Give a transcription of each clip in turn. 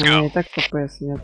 Меня и так ФПС нет.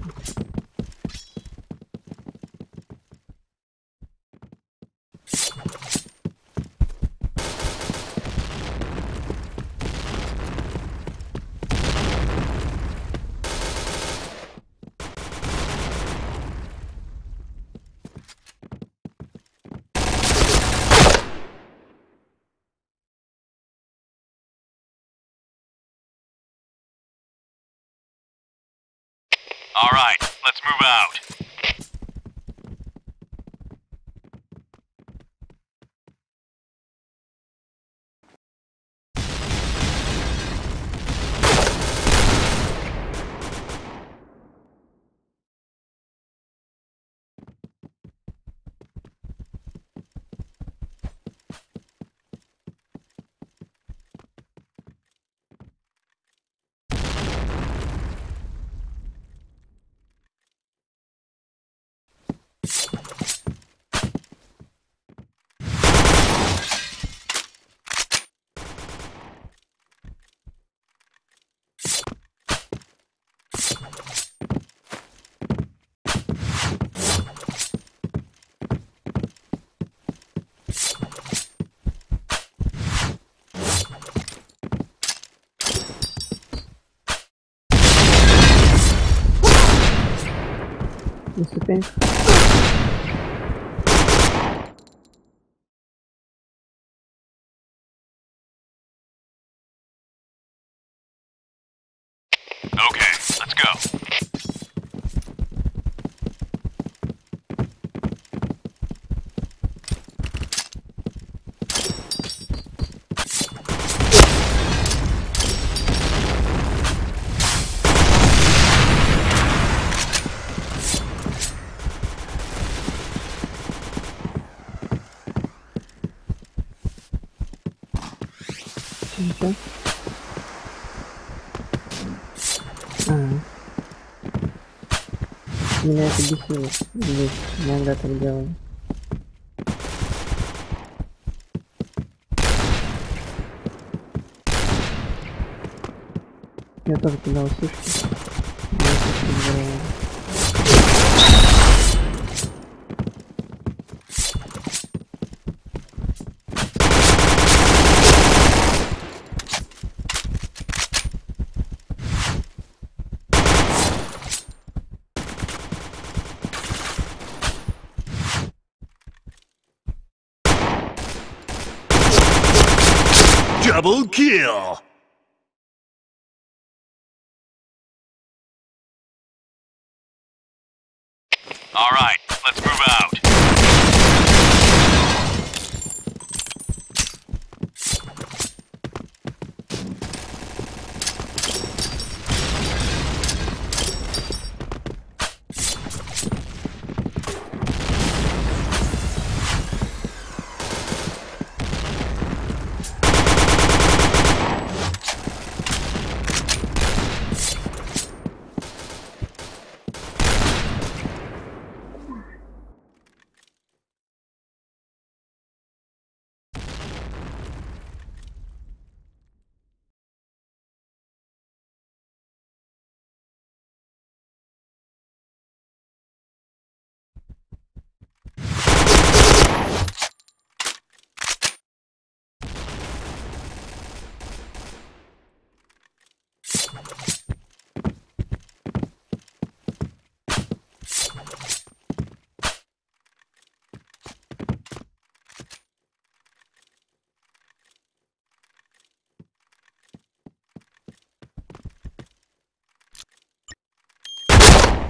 All right, let's move out. Você tem. Ага. Меня это бесило. Здесь иногда так делаю. Я тоже кидал сишки. Double kill. All right, let's move out.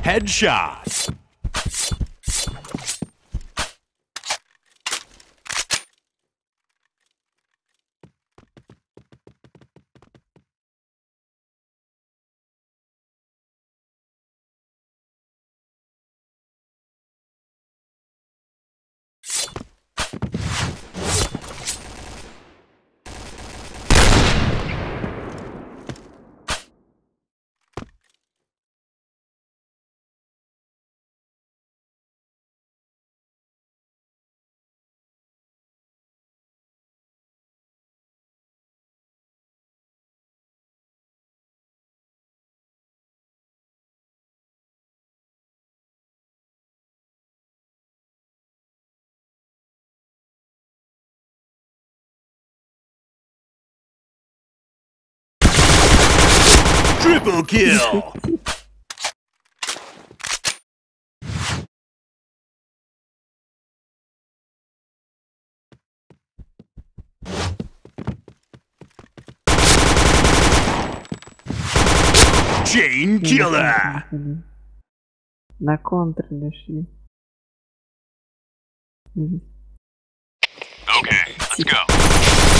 Headshot. Triple kill. Chain killer. На контр шли. Мгм. Okay, let's go.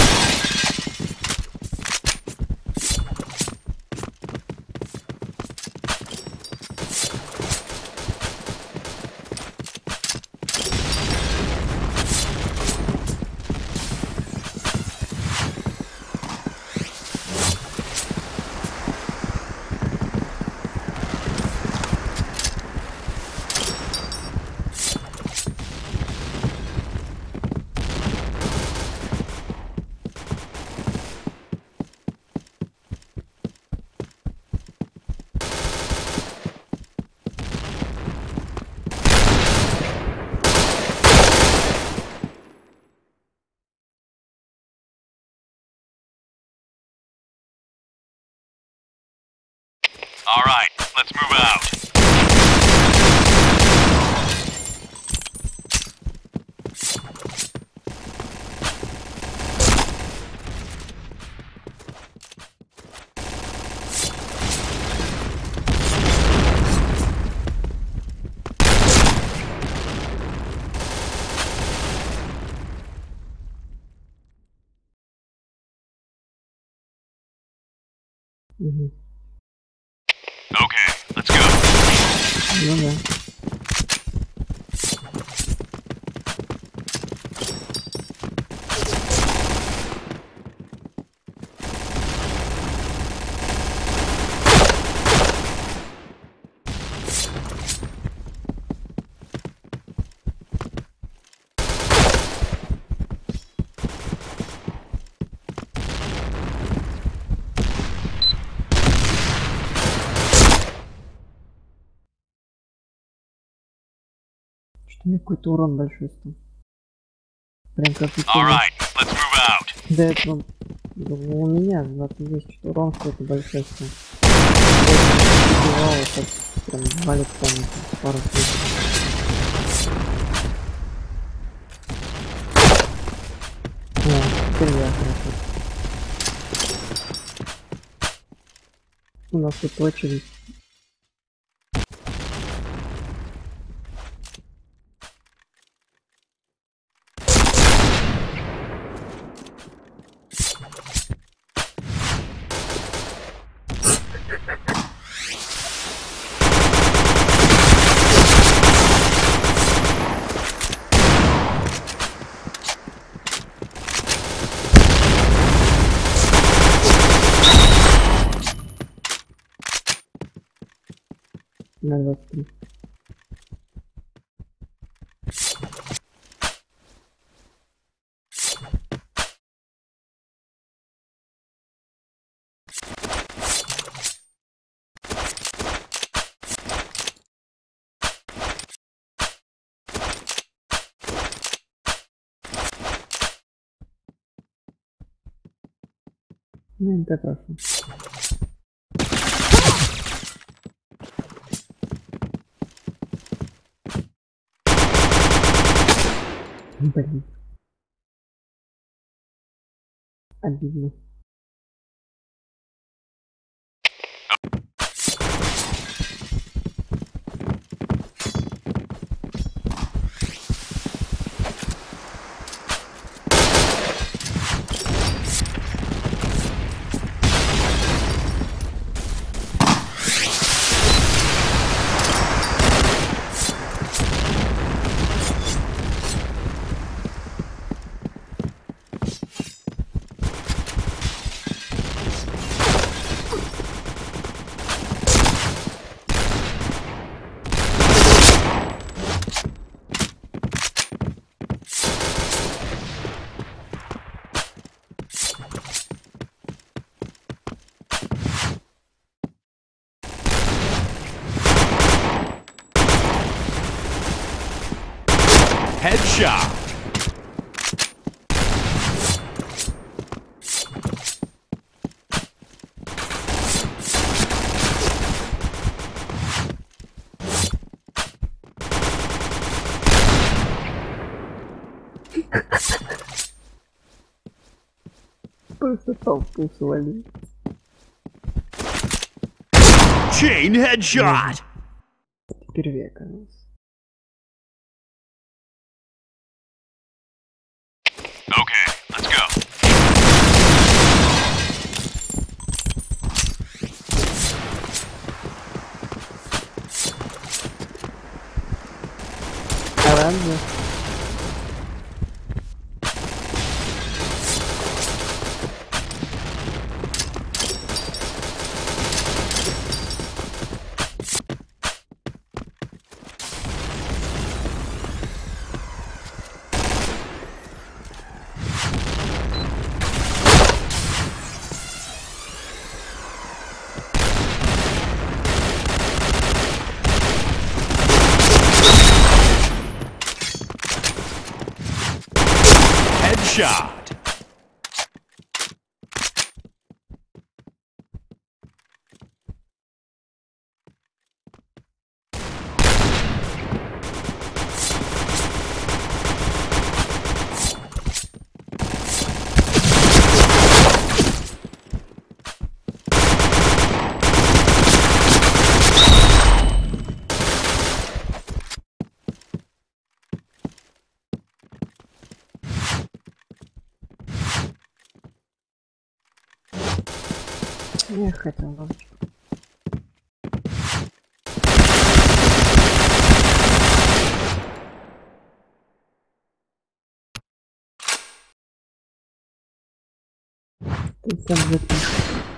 All right, let's move out. Mm-hmm. no меня какой-то урон большой стал. Прям как out. До этого ну, у меня 29 что урон какой-то большой стал. Убивал, так прям валит там пару тысяч. О, теперь я хорошо. У нас тут очередь. Nada aqui. Nem tá próximo. البريد. البيزنس Headshot. Просто толпу. Chain headshot! Теперь века. shot. Я хотел лампочку. Ты сам запишешь.